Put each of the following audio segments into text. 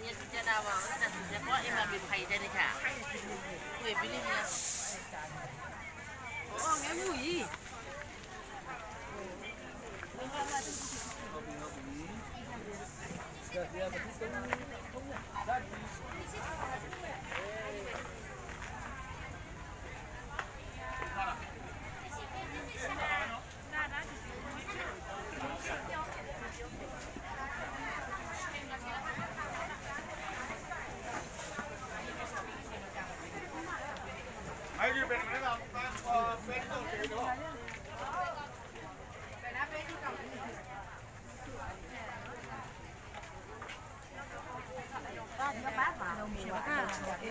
Nhà chị Trần Đào vào, nhà chị em làm việc hay đây này cả. Người Billy. Là dấu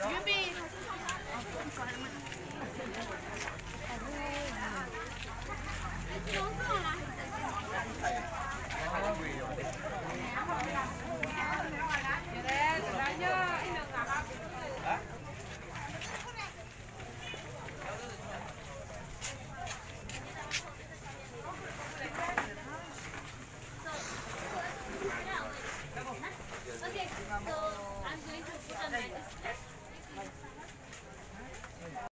Chuẩn bị